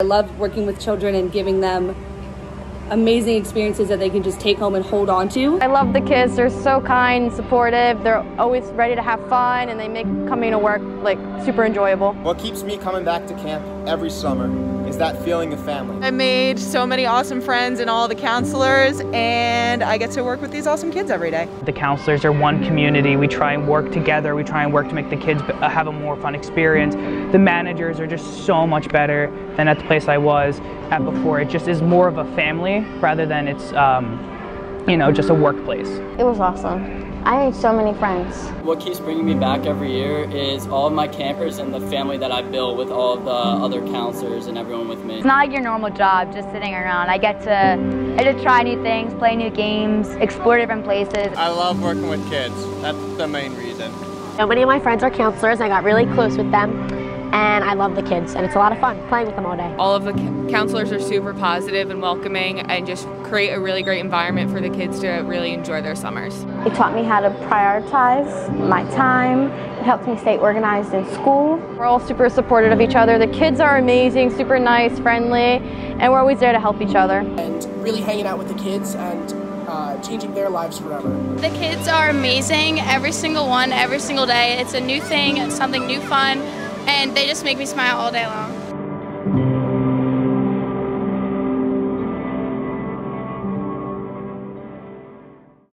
I love working with children and giving them amazing experiences that they can just take home and hold on to. I love the kids. They're so kind, supportive. They're always ready to have fun and they make coming to work like super enjoyable. What keeps me coming back to camp every summer is that feeling of family. I made so many awesome friends and all the counselors and I get to work with these awesome kids every day. The counselors are one community. We try and work together. We try and work to make the kids have a more fun experience. The managers are just so much better than at the place I was at before. It just is more of a family rather than it's, um, you know, just a workplace. It was awesome. I made so many friends. What keeps bringing me back every year is all of my campers and the family that I built with all of the other counselors and everyone with me. It's not like your normal job, just sitting around. I get to, I get to try new things, play new games, explore different places. I love working with kids. That's the main reason. So many of my friends are counselors. I got really close with them and I love the kids and it's a lot of fun playing with them all day. All of the counselors are super positive and welcoming and just create a really great environment for the kids to really enjoy their summers. It taught me how to prioritize my time. It helped me stay organized in school. We're all super supportive of each other. The kids are amazing, super nice, friendly, and we're always there to help each other. And really hanging out with the kids and uh, changing their lives forever. The kids are amazing, every single one, every single day. It's a new thing, something new fun, and they just make me smile all day long.